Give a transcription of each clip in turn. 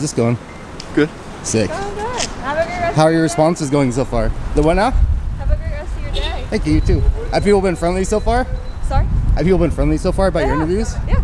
How's this going? Good. Sick. Oh, good. Have a great rest How are of your day. responses going so far? The what now? Have a great rest of your day. Thank you, you too. Have people been friendly so far? Sorry? Have people been friendly so far about your interviews? Yeah.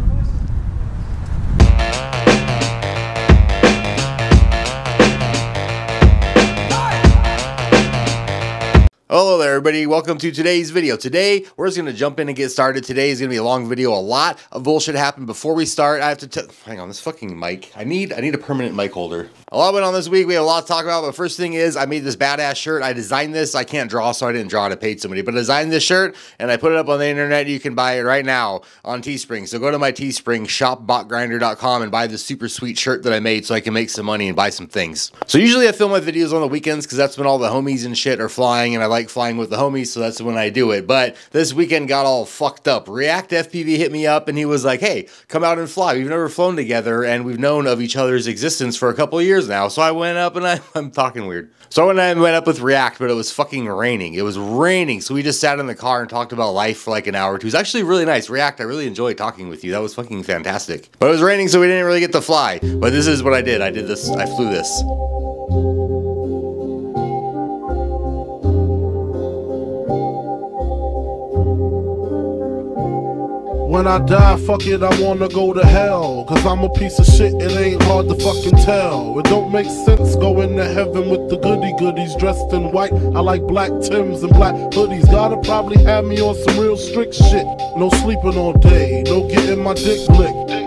Hello there everybody, welcome to today's video. Today, we're just gonna jump in and get started. Today is gonna be a long video. A lot of bullshit happened. Before we start, I have to hang on, this fucking mic. I need, I need a permanent mic holder. A lot went on this week. We had a lot to talk about, but first thing is I made this badass shirt. I designed this. I can't draw, so I didn't draw it. I paid somebody, but I designed this shirt and I put it up on the internet. You can buy it right now on Teespring. So go to my Teespring, shopbotgrinder.com and buy this super sweet shirt that I made so I can make some money and buy some things. So usually I film my videos on the weekends because that's when all the homies and shit are flying and I like flying with the homies, so that's when I do it. But this weekend got all fucked up. React FPV hit me up and he was like, hey, come out and fly. We've never flown together and we've known of each other's existence for a couple of years now. So I went up and I, I'm talking weird. So when I went up with React, but it was fucking raining. It was raining. So we just sat in the car and talked about life for like an hour or two. It was actually really nice. React, I really enjoyed talking with you. That was fucking fantastic. But it was raining, so we didn't really get to fly. But this is what I did. I did this, I flew this. When I die, fuck it, I wanna go to hell. Cause I'm a piece of shit, it ain't hard to fucking tell. It don't make sense going to heaven with the goody goodies dressed in white. I like black Tims and black hoodies. Gotta probably have me on some real strict shit. No sleeping all day, no getting my dick licked.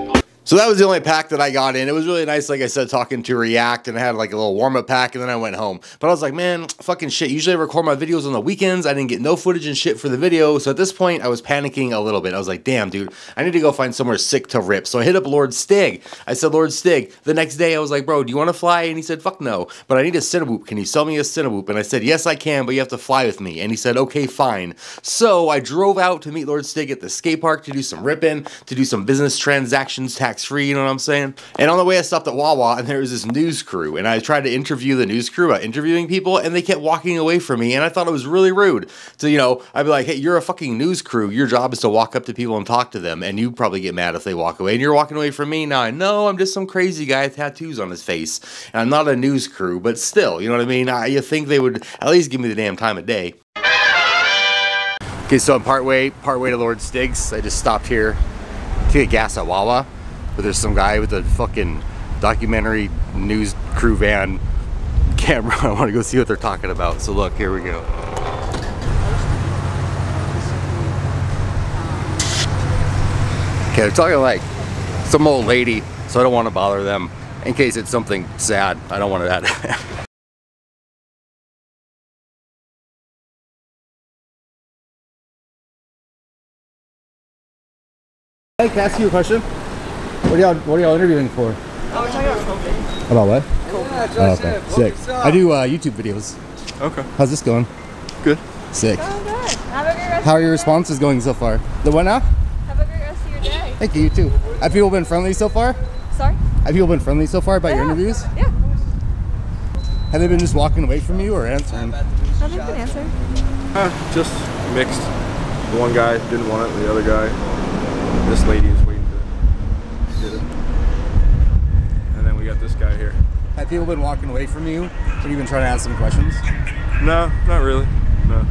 So that was the only pack that I got in. It was really nice, like I said, talking to React, and I had like a little warm up pack, and then I went home. But I was like, man, fucking shit. Usually I record my videos on the weekends. I didn't get no footage and shit for the video. So at this point, I was panicking a little bit. I was like, damn, dude, I need to go find somewhere sick to rip. So I hit up Lord Stig. I said, Lord Stig. The next day, I was like, bro, do you want to fly? And he said, fuck no. But I need a Cinewhoop. Can you sell me a Cinewhoop? And I said, yes, I can, but you have to fly with me. And he said, okay, fine. So I drove out to meet Lord Stig at the skate park to do some ripping, to do some business transactions tax free. You know what I'm saying? And on the way, I stopped at Wawa, and there was this news crew, and I tried to interview the news crew about interviewing people, and they kept walking away from me, and I thought it was really rude. So you know, I'd be like, "Hey, you're a fucking news crew. Your job is to walk up to people and talk to them, and you probably get mad if they walk away, and you're walking away from me. Now I know I'm just some crazy guy with tattoos on his face, and I'm not a news crew, but still, you know what I mean? I, you think they would at least give me the damn time of day." Okay, so I'm partway, partway to Lord Stig's. I just stopped here to get gas at Wawa, but there's some guy with a fucking documentary news crew van camera. I want to go see what they're talking about. So look, here we go. Okay, they're talking like some old lady, so I don't want to bother them in case it's something sad. I don't want that. Hey, can I ask you a question? What are y'all What are y'all interviewing for? Oh, we're talking about COVID. About what? Oh, okay. Sick. I do uh, YouTube videos. okay. How's this going? Good. Sick. Oh, good. Have a great rest How are of your day. responses going so far? The what now? Have a great rest of your day. Thank you, you too. Have people been friendly so far? Sorry? Have people been friendly so far about your Yeah. interviews? Yeah. Have they been just walking away from you or answering? Nothing good answer. Uh, just mixed. One guy didn't want it, the other guy, this lady is waiting to get it. And then we got this guy here. Have people been walking away from you when you've been trying to ask some questions? No, not really. No.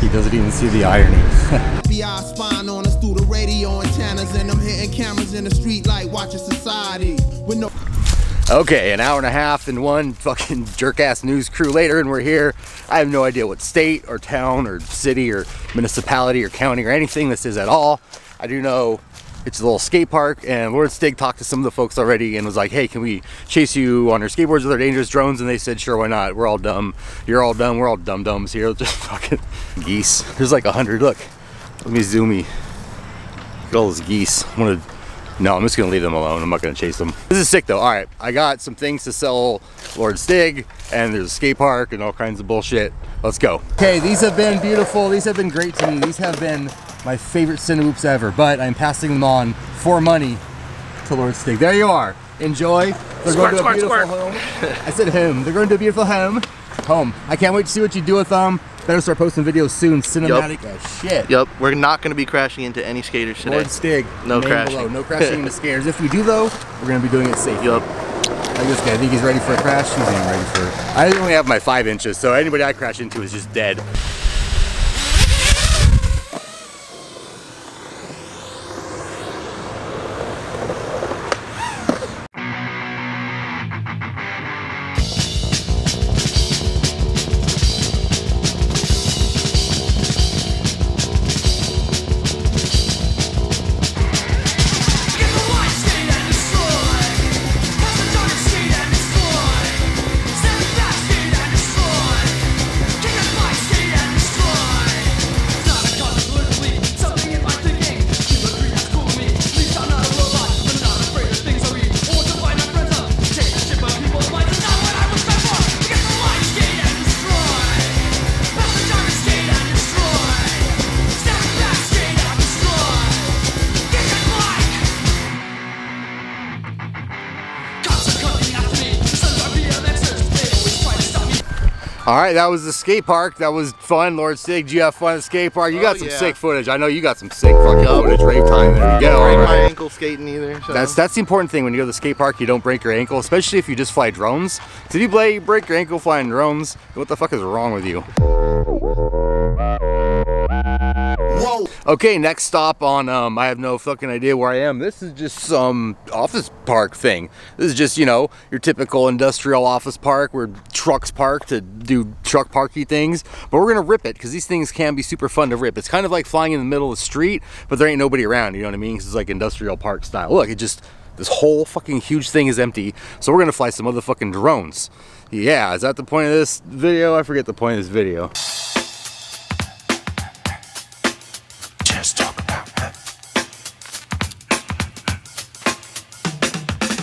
He doesn't even see the irony. FBI spying on us through the radio antennas, and I'm hitting cameras in the street like watching society with no. Okay, an hour and a half and one fucking jerk ass news crew later, and we're here. I have no idea what state or town or city or municipality or county or anything this is at all. I do know it's a little skate park, and Lord Stig talked to some of the folks already and was like, hey, can we chase you on your skateboards with our dangerous drones? And they said, sure, why not? We're all dumb. You're all dumb. We're all dumb dumbs here. Just fucking geese. There's like a hundred. Look, let me zoom me. Look at all those geese. I'm gonna no, I'm just gonna leave them alone. I'm not gonna chase them. This is sick though. All right, I got some things to sell Lord Stig, and there's a skate park and all kinds of bullshit. Let's go. Okay, these have been beautiful. These have been great to me. These have been my favorite Cinewhoops ever, but I'm passing them on for money to Lord Stig. There you are. Enjoy. They're going to a beautiful home. I said home. They're going to a beautiful home. Home. I can't wait to see what you do with them. Better start posting videos soon. Cinematic as shit. Yep, we're not going to be crashing into any skaters today. Lord Stig. No crashing. below. No crashing into skaters. If we do though, we're gonna be doing it safe. Yup. Like this guy, I think he's ready for a crash. He's ready for. I only have my five inches, so anybody I crash into is just dead. All right, that was the skate park. That was fun, Lord Stig. Did you have fun at the skate park? You oh, got Oh, some yeah. sick footage. I know you got some sick fucking footage. Rave time there. You go. break my ankle skating either. So. That's that's the important thing when you go to the skate park. You don't break your ankle, especially if you just fly drones. Did you play, break your ankle flying drones, what the fuck is wrong with you? Okay, next stop on, um, I have no fucking idea where I am. This is just some office park thing. This is just, you know, your typical industrial office park where trucks park to do truck parky things. But we're gonna rip it because these things can be super fun to rip. It's kind of like flying in the middle of the street, but there ain't nobody around, you know what I mean? it's like industrial park style. Look, it just, this whole fucking huge thing is empty. So we're gonna fly some other fucking drones. Yeah, is that the point of this video? I forget the point of this video.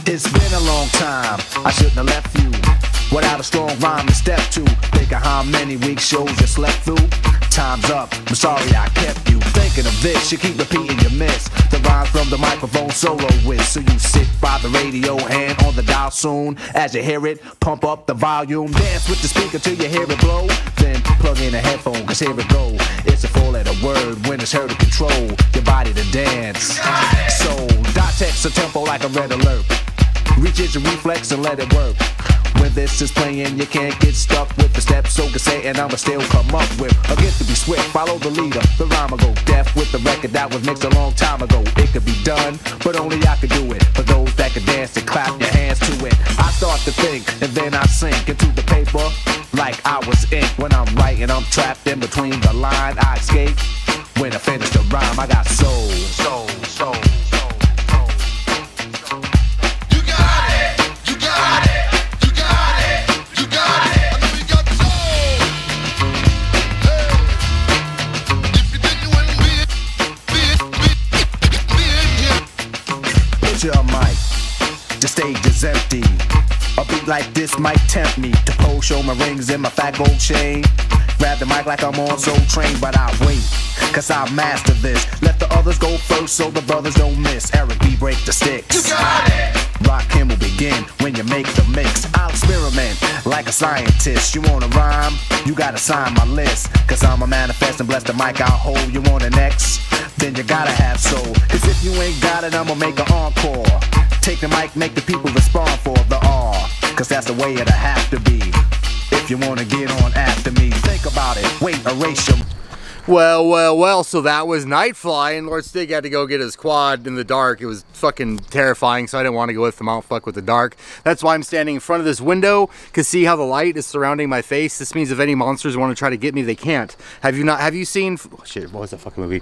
It's been a long time. I shouldn't have left you without a strong rhyme to step to. Think of how many week shows you slept through. Time's up. I'm sorry I kept you thinking of this. You keep repeating your miss. The rhyme from the microphone solo with. So you sit by the radio, hand on the dial soon. As you hear it, pump up the volume. Dance with the speaker till you hear it blow. Then plug in a headphone, cause here it go. It's a four letter word when it's heard to control your body to dance. So, dot text a tempo like a red alert. Reaches your reflex and let it work. When this is playing, you can't get stuck with the steps. So can say, and I'ma still come up with a gift to be swift. Follow the leader, the rhyme go deaf with the record that was mixed a long time ago. It could be done, but only I could do it. For those that can dance and clap your hands to it. I start to think, and then I sink into the paper like I was ink. When I'm writing, I'm trapped in between the line. I escape. When I finish the rhyme, I got soul, soul, soul. Stage is empty. A beat like this might tempt me to pose, show my rings and my fat gold chain. Grab the mic like I'm on Soul Train, but I wait, cause I master this. Let the others go first so the brothers don't miss. Eric B. break the sticks. You got it. Rakim will begin when you make the mix. I'll experiment like a scientist. You wanna rhyme? You gotta sign my list. Cause I'm a manifest and bless the mic I'll hold. You want an X? Then you gotta have soul. Cause if you ain't got it, I'ma make an encore. Take the mic, make the people respond for the R. Cause that's the way it'll have to be. If you wanna get on after me, think about it. Wait, erase your Well, well, well, so that was Nightfly, and Lord Stig had to go get his quad in the dark. It was fucking terrifying, so I didn't want to go with him. I don't fuck with the dark. That's why I'm standing in front of this window, because see how the light is surrounding my face? This means if any monsters want to try to get me, they can't. Have you not, have you seen, oh, shit, what was that fucking movie?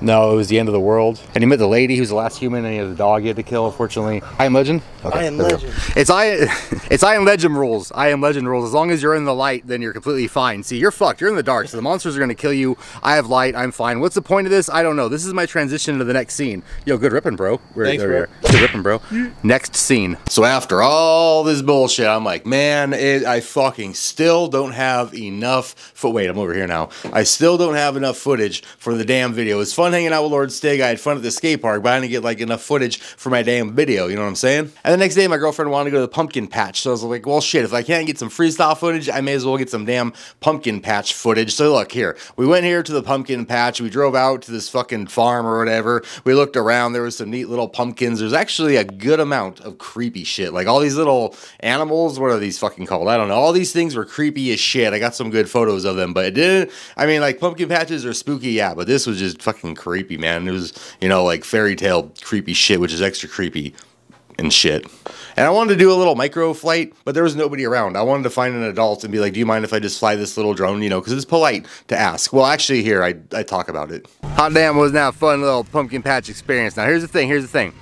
No, it was the end of the world. And he met the lady who's the last human, and he had a dog he had to kill, unfortunately. I am Legend? Okay, I Am there we go. Legend. It's I, it's I Am Legend rules. I Am Legend rules. As long as you're in the light, then you're completely fine. See, you're fucked. You're in the dark, so the monsters are going to kill you. I have light. I'm fine. What's the point of this? I don't know. This is my transition to the next scene. Yo, good ripping, bro. We're, Thanks, bro. Good ripping, bro. next scene. So after all this bullshit, I'm like, man, it, I fucking still don't have enough. Foot. Wait, I'm over here now. I still don't have enough footage for the damn video. Video. It was fun hanging out with Lord Stig. I had fun at the skate park, but I didn't get like enough footage for my damn video. You know what I'm saying? And the next day, my girlfriend wanted to go to the pumpkin patch, so I was like, well, shit. If I can't get some freestyle footage, I may as well get some damn pumpkin patch footage. So look here, we went here to the pumpkin patch. We drove out to this fucking farm or whatever. We looked around. There was some neat little pumpkins. There's actually a good amount of creepy shit, like all these little animals. What are these fucking called? I don't know. All these things were creepy as shit. I got some good photos of them, but it didn't. I mean, like pumpkin patches are spooky, yeah, but this was just fucking creepy, man. It was, you know, like fairy tale creepy shit, which is extra creepy and shit. And I wanted to do a little micro flight, but there was nobody around. I wanted to find an adult and be like, "Do you mind if I just fly this little drone?" You know, because it's polite to ask. Well, actually, here I I talk about it. Hot damn was now a fun little pumpkin patch experience. Now here's the thing. Here's the thing.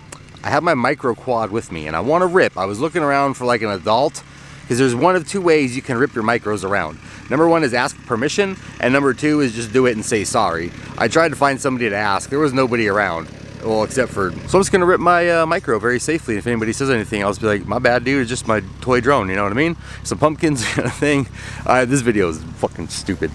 I have my micro quad with me, and I want to rip. I was looking around for like an adult because there's one of two ways you can rip your micros around. Number one is ask permission, and number two is just do it and say sorry. I tried to find somebody to ask. There was nobody around. Well, except for, so I'm just gonna rip my uh, micro very safely. If anybody says anything, I'll just be like, my bad dude, it's just my toy drone, you know what I mean? Some pumpkins kind of thing. Uh, this video is fucking stupid.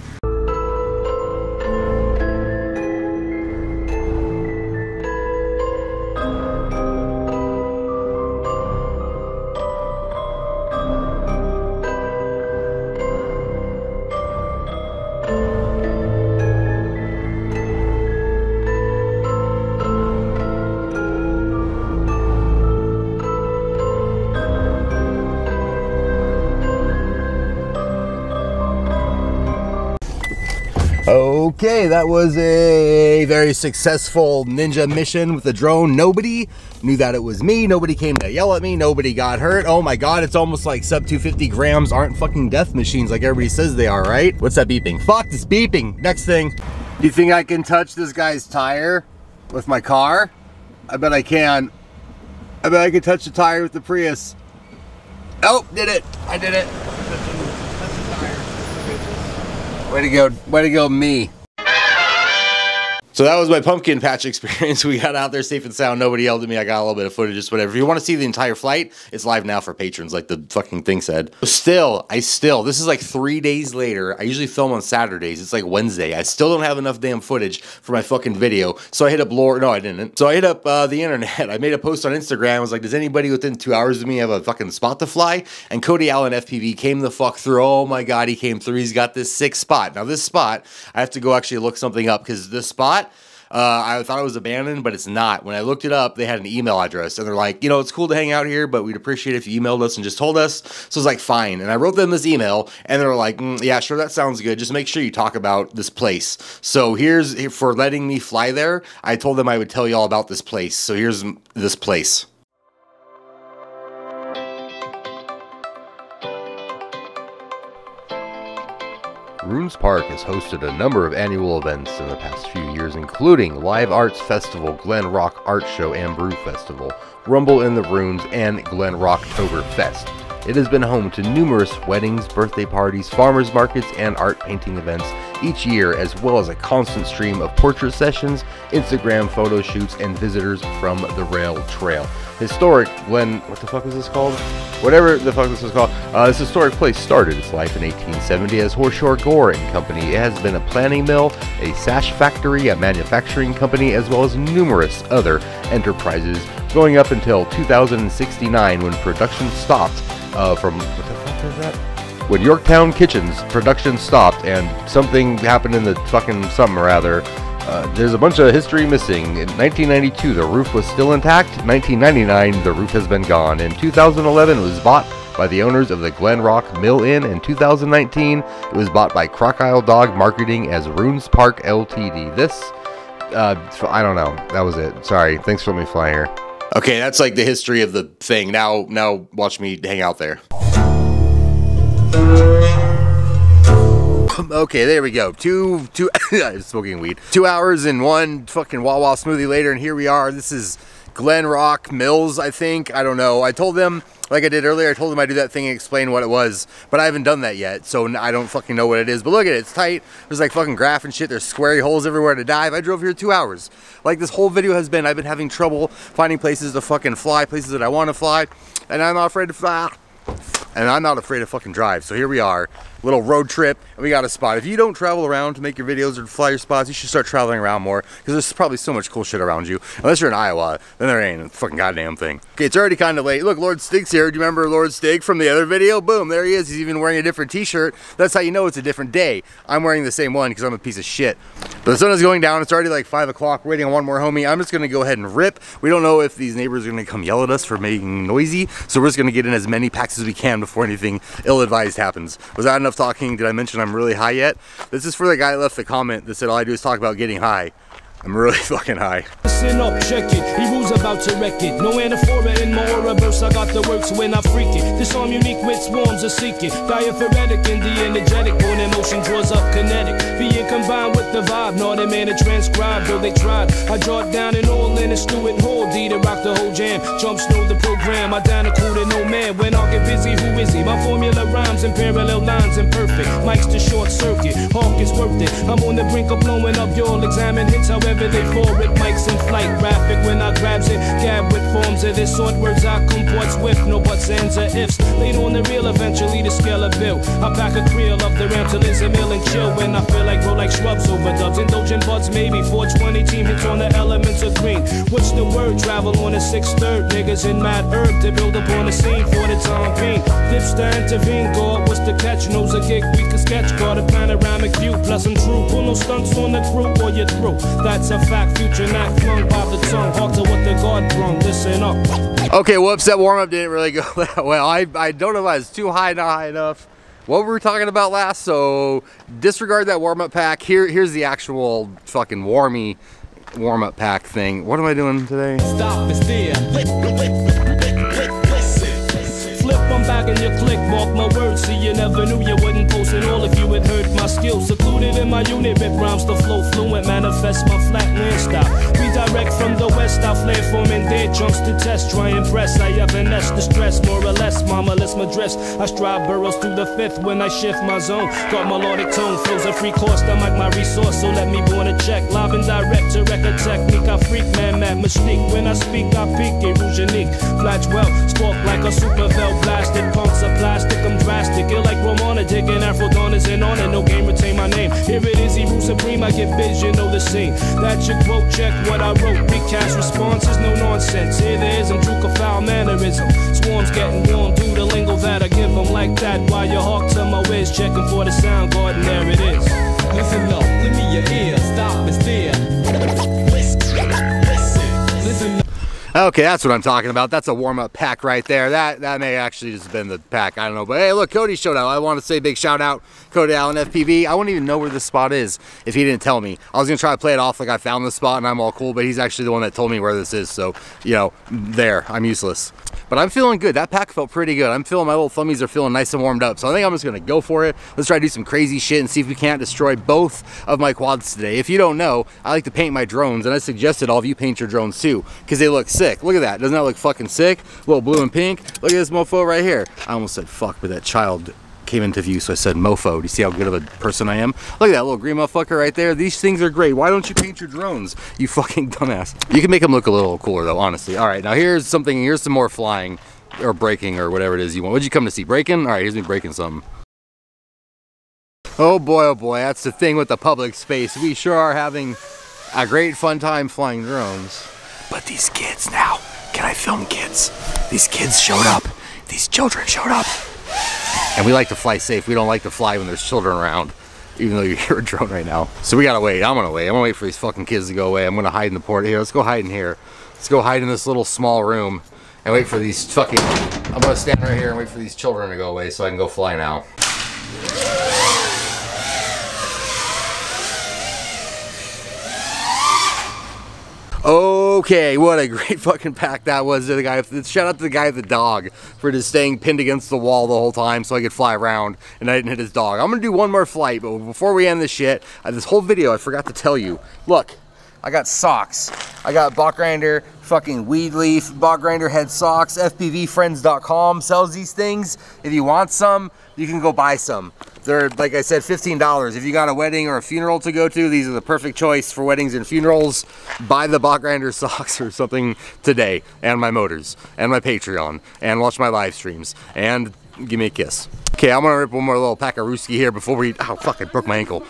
That was a very successful ninja mission with the drone. Nobody knew that it was me. Nobody came to yell at me. Nobody got hurt. Oh my god, it's almost like sub 250 grams aren't fucking death machines like everybody says they are, right? What's that beeping? Fuck, it's beeping. Next thing. You think I can touch this guy's tire with my car? I bet I can. I bet I can touch the tire with the Prius. Oh, did it. I did it. Way to go, way to go me. So that was my pumpkin patch experience. We got out there safe and sound. Nobody yelled at me. I got a little bit of footage, just whatever. If you want to see the entire flight, it's live now for patrons, like the fucking thing said. Still, I still, this is like three days later. I usually film on Saturdays. It's like Wednesday. I still don't have enough damn footage for my fucking video. So I hit up Lord. No, I didn't. So I hit up uh, the internet. I made a post on Instagram. I was like, does anybody within two hours of me have a fucking spot to fly? And Cody Allen FPV came the fuck through. Oh my God, he came through. He's got this sick spot. Now, this spot, I have to go actually look something up because this spot, uh, I thought it was abandoned, but it's not. When I looked it up, they had an email address, and they're like, you know, it's cool to hang out here, but we'd appreciate it if you emailed us and just told us. So I was like, fine. And I wrote them this email, and they're like, mm, yeah, sure, that sounds good. Just make sure you talk about this place. So here's for letting me fly there. I told them I would tell you all about this place. So here's this place. Ruins Park has hosted a number of annual events in the past few years, including Live Arts Festival, Glen Rock Art Show and Brew Festival, Rumble in the Ruins, and Glen Rocktoberfest. It has been home to numerous weddings, birthday parties, farmers markets, and art painting events each year, as well as a constant stream of portrait sessions, Instagram photo shoots, and visitors from the rail trail. Historic Glen, what the fuck is this called? Whatever the fuck this was called. Uh, this historic place started its life in 1870 as Horseshoe Gore and Company. It has been a planning mill, a sash factory, a manufacturing company, as well as numerous other enterprises, going up until 2069 when production stopped uh, from what the fuck is that? When Yorktown Kitchens production stopped and something happened in the fucking something or other. Uh, there's a bunch of history missing. In 1992, the roof was still intact. 1999, the roof has been gone. In 2011, it was bought by the owners of the Glen Rock Mill Inn. In 2019, it was bought by Crocodile Dog Marketing as Ruins Park Ltd. This, uh, I don't know. That was it. Sorry. Thanks for letting me fly here. Okay, that's like the history of the thing. Now, now watch me hang out there. Okay, there we go. Two, two, I'm smoking weed. Two hours and one fucking Wawa smoothie later, and here we are. This is Glen Rock Mills, I think. I don't know. I told them, like I did earlier, I told them I'd do that thing and explain what it was, but I haven't done that yet, so I don't fucking know what it is. But look at it, it's tight. There's like fucking graph and shit. There's squarey holes everywhere to dive. I drove here two hours. Like this whole video has been, I've been having trouble finding places to fucking fly, places that I want to fly, and I'm not afraid to fly. And I'm not afraid to fucking drive. So here we are. Little road trip, and we got a spot. If you don't travel around to make your videos or fly your spots, you should start traveling around more because there's probably so much cool shit around you. Unless you're in Iowa, then there ain't a fucking goddamn thing. Okay, it's already kind of late. Look, Lord Stig's here. Do you remember Lord Stig from the other video? Boom, there he is. He's even wearing a different t-shirt. That's how you know it's a different day. I'm wearing the same one because I'm a piece of shit. But the sun is going down. It's already like 5 o'clock. Waiting on one more homie. I'm just going to go ahead and rip. We don't know if these neighbors are going to come yell at us for making noisy, so we're just going to get in as many packs as we can before anything ill-advised happens. Was that enough talking? Did I mention I'm really high yet? This is for the guy that left the comment that said all I do is talk about getting high. I'm really fucking high. Listen up, check it. Hebrews about to wreck it. No anaphora in my aura burst. I got the works when I freak it. This arm unique with swarms of seeking. Diaphoretic in the energetic. Born emotion draws up kinetic. Being combined with the vibe. A man to transcribe, though they tried. I it down and all in a Stewart Hall. D to rock the whole jam. Jump slow the program. I down a cool to no man. When I get busy, who is he? My formula rhymes in parallel lines and perfect. Mike's the short circuit. Hawk is worth it. I'm on the brink of blowing up. You'll examine hits however they forward. Mike's in flight. Graphic when I grabs it. Gab with forms of this sort. Words I comport swift. No buts, ands, or ifs. Of bill. I pack a creel up the a mill and chill. When I feel like grow like shrubs over dubs. Indulgent buds, maybe 420 team hits on the elements of green. What's the word? Travel on a six third. Niggas in mad herb to build up on the scene for the time being. Dips to intervene. God, what's the catch? Knows a gig we can sketch. Got a panoramic view. Plus I'm true. Pull no stunts on the crew or you're through. That's a fact. Future not flung by the tongue. Hawk to what the God brung. Listen up. Okay, whoops, that warm-up didn't really go that well. I, I don't know if I was too high, not high enough. What were we talking about last? So disregard that warm-up pack. Here, here's the actual fucking warmy warm-up pack thing. What am I doing today? Stop. Flip, back click. My words, see you never knew you wouldn't post it all if you had heard my skills. Secluded in my unit, rip rhymes to flow fluent, manifest my flatland style. Redirect from the west, I flare forming dead chunks to test. Try and press, I S to stress, more or less. Mama, let's my dress. I strive burrows through the fifth when I shift my zone. Got melodic tone, flows a free course, that mic my resource, so let me born a check. Live and direct to record technique, I freak, man, mad mystique. When I speak, I peak, it. Flash well, stalk like a super vel blasted. Punks are plastic, I'm drastic. Ill like Romana, digging Afro Dawn is in on it. No game, retain my name. Here it is, Hebrew Supreme, I get vision, know the scene. That's your quote, check what I wrote. Recast responses, no nonsense. Here there is, I'm a foul mannerism. Swarms getting warm, do the lingo that I give them like that. While you hawk to my whiz, checking for the sound garden, there it is. Okay, that's what I'm talking about. That's a warm-up pack right there. That that may actually just have been the pack. I don't know. But hey, look, Cody showed up. I want to say big shout out, Cody Allen FPV. I wouldn't even know where this spot is if he didn't tell me. I was gonna try to play it off like I found the spot and I'm all cool, but he's actually the one that told me where this is. So, you know, there, I'm useless. But I'm feeling good. That pack felt pretty good. I'm feeling my little thummies are feeling nice and warmed up. So I think I'm just gonna go for it. Let's try to do some crazy shit and see if we can't destroy both of my quads today. If you don't know, I like to paint my drones, and I suggested all of you paint your drones too, because they look sick. Look at that. Doesn't that look fucking sick? little blue and pink. Look at this mofo right here. I almost said fuck, but that child came into view, so I said mofo. Do you see how good of a person I am? Look at that little green motherfucker right there. These things are great. Why don't you paint your drones? You fucking dumbass. You can make them look a little cooler though, honestly. All right, now here's something, here's some more flying or breaking or whatever it is you want. What'd you come to see? Breaking? All right, here's me breaking something. Oh boy, oh boy, that's the thing with the public space. We sure are having a great fun time flying drones. But these kids now, can I film kids? These kids showed up. These children showed up. And we like to fly safe. We don't like to fly when there's children around, even though you hear a drone right now. So we gotta wait. I'm gonna wait. I'm gonna wait for these fucking kids to go away. I'm gonna hide in the port here. Let's go hide in here. Let's go hide in this little small room and wait for these fucking. I'm gonna stand right here and wait for these children to go away so I can go fly now. Okay, what a great fucking pack that was. To the guy, shout out to the guy with the dog for just staying pinned against the wall the whole time so I could fly around and I didn't hit his dog. I'm gonna do one more flight, but before we end this shit, uh, this whole video I forgot to tell you. Look, I got socks. I got Botgrinder, fucking weed leaf, Botgrinder head socks. FPVFriends.com sells these things. If you want some, you can go buy some. They're, like I said, $15. If you got a wedding or a funeral to go to, these are the perfect choice for weddings and funerals. Buy the Botgrinder socks or something today, and my motors, and my Patreon, and watch my live streams, and give me a kiss. Okay, I'm gonna rip one more little pack of Rooski here before we. Oh fuck! I broke my ankle.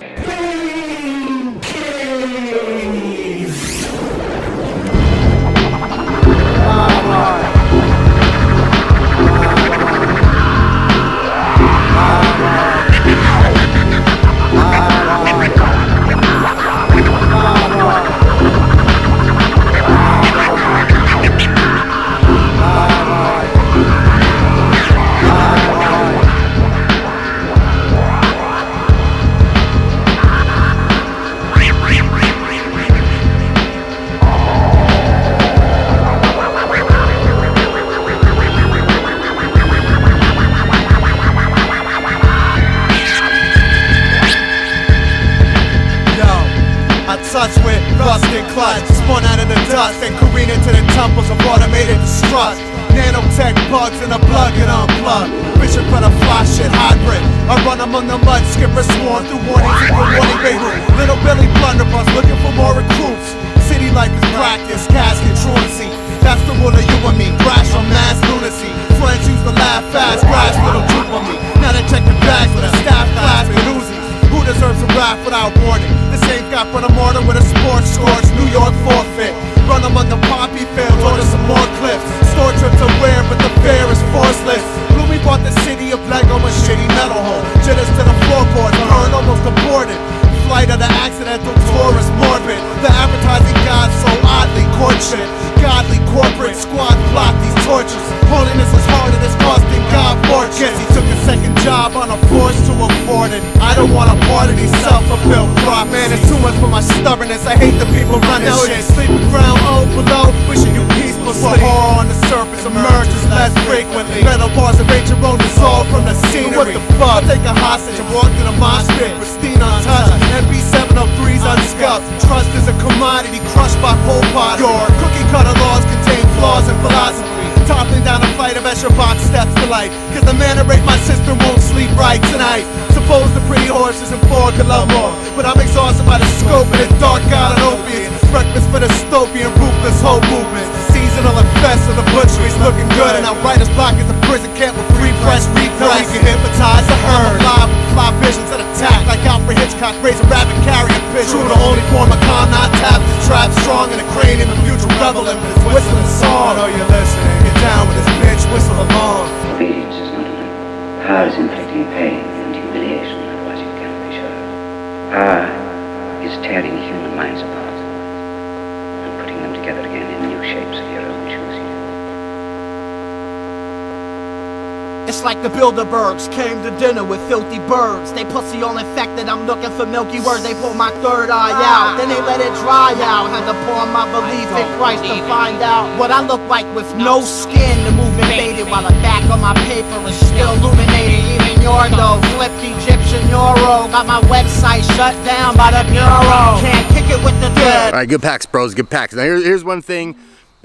Frequently. Metal bars of Rachel Road dissolved from the scenery. What the fuck? I'll take a hostage and walk to the mosh pit, pristine untouched. MP703's unscuffed. Trust is a commodity crushed by Pol Pot. Your cookie cutter laws contain flaws and philosophy. Toppling down a flight of Escher box steps to light. Cause the man that raped my sister won't sleep right tonight. Suppose the pretty horses and four could love more. But I'm exhausted by the scope of this dark god of opiates. Breakfast for the dystopian, ruthless whole movement. Seasonal infest of the butchery's looking good. And our writer's block is a prison camp with free press repress. We can hypnotize the herd. Live with fly visions that attack like Alfred Hitchcock. Raise a rabbit carrier fish. True, the only form of con not tapped. The trap strong and a crane in the future reveling with his whistling song. I know you're listening. Down with this bitch, whistle along. Obedience is not enough. Power is inflicting pain and humiliation, otherwise you cannot be sure. Power is tearing human minds apart and putting them together again in new shapes of your own It's like the Bilderbergs came to dinner with filthy birds. They pussy all infected, I'm looking for milky words. They pull my third eye out, then they let it dry out. Had to pour my belief in Christ to find out what I look like with no skin. The movement faded while the back of my paper is still illuminated. Even your dough, flipped Egyptian euro. Got my website shut down by the bureau. Can't kick it with the dead. All right, good packs, bros. Good packs. Now here, here's one thing.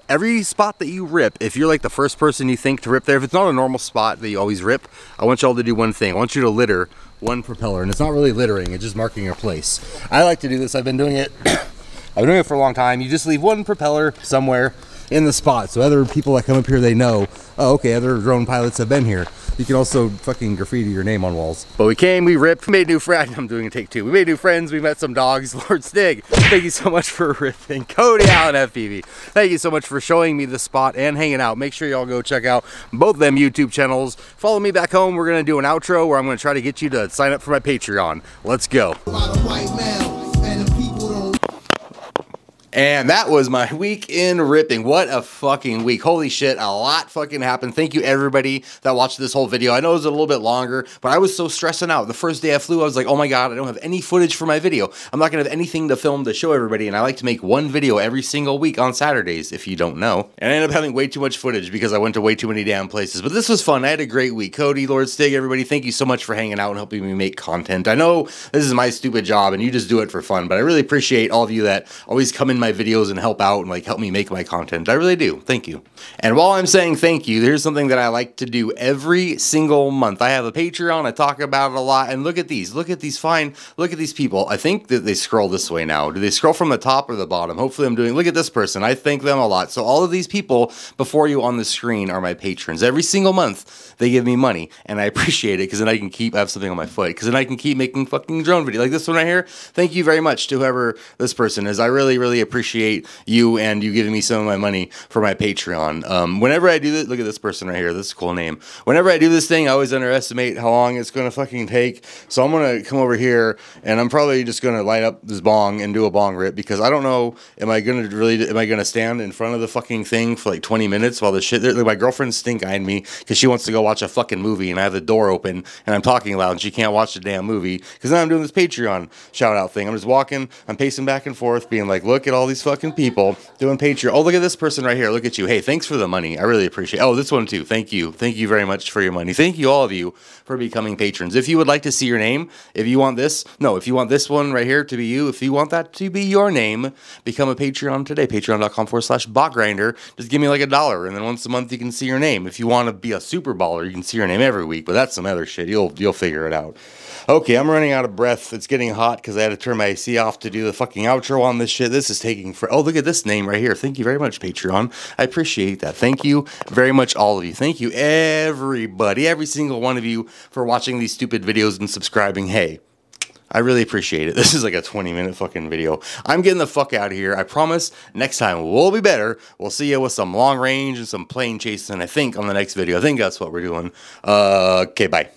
Every spot that you rip, if you're like the first person you think to rip there, if it's not a normal spot that you always rip, I want y'all to do one thing. I want you to litter one propeller, and it's not really littering; it's just marking your place. I like to do this. I've been doing it. I've been doing it for a long time. You just leave one propeller somewhere in the spot, so other people that come up here they know. Oh, okay, other drone pilots have been here. You can also fucking graffiti your name on walls. But we came, we ripped, we made new friends. I'm doing a take two. We made new friends, we met some dogs. Lord Stig, thank you so much for ripping. Cody Allen FPV, thank you so much for showing me the spot and hanging out. Make sure y'all go check out both them YouTube channels. Follow me back home. We're gonna do an outro where I'm gonna try to get you to sign up for my Patreon. Let's go. And that was my week in ripping. What a fucking week. Holy shit, a lot fucking happened. Thank you everybody that watched this whole video. I know it was a little bit longer, but I was so stressing out. The first day I flew, I was like, oh my god, I don't have any footage for my video. I'm not gonna have anything to film to show everybody, and I like to make one video every single week on Saturdays, if you don't know. And I ended up having way too much footage because I went to way too many damn places. But this was fun. I had a great week. Cody, Lord Stig, everybody, thank you so much for hanging out and helping me make content. I know this is my stupid job and you just do it for fun, but I really appreciate all of you that always come in my videos and help out and like help me make my content. I really do. Thank you. And while I'm saying thank you, there's something that I like to do every single month. I have a Patreon. I talk about it a lot. And look at these. Look at these fine. Look at these people. I think that they scroll this way now. Do they scroll from the top or the bottom? Hopefully, I'm doing. Look at this person. I thank them a lot. So all of these people before you on the screen are my patrons. Every single month they give me money, and I appreciate it because then I can keep. I have something on my foot because then I can keep making fucking drone videos like this one right here. Thank you very much to whoever this person is. I really, really appreciate you and you giving me some of my money for my Patreon. Um, whenever I do this, look at this person right here. This is a cool name. Whenever I do this thing, I always underestimate how long it's going to fucking take. So I'm going to come over here and I'm probably just going to light up this bong and do a bong rip because I don't know. Am I going to really, am I going to stand in front of the fucking thing for like 20 minutes while the shit, like my girlfriend's stink eyeing me because she wants to go watch a fucking movie and I have the door open and I'm talking loud and she can't watch the damn movie because then I'm doing this Patreon shout out thing. I'm just walking, I'm pacing back and forth, being like, look at all these fucking people doing Patreon. Oh, look at this person right here. Look at you. Hey, thanks for the money. I really appreciate Oh, this one too. Thank you. Thank you very much for your money. Thank you, all of you, for becoming patrons. If you would like to see your name, if you want this, no, if you want this one right here to be you, if you want that to be your name, become a Patreon today. Patreon.com forward slash bot grinder. Just give me like a dollar, and then once a month you can see your name. If you want to be a super baller, you can see your name every week, but that's some other shit. You'll you'll figure it out. Okay, I'm running out of breath. It's getting hot because I had to turn my AC off to do the fucking outro on this shit. This is taking for. Oh, look at this name right here. Thank you very much, Patreon. I appreciate that. Thank you very much, all of you. Thank you, everybody, every single one of you, for watching these stupid videos and subscribing. Hey. I really appreciate it. This is like a 20 minute fucking video. I'm getting the fuck out of here. I promise next time we'll be better. We'll see you with some long range and some plane chasing, I think, on the next video. I think that's what we're doing. Uh, okay, bye.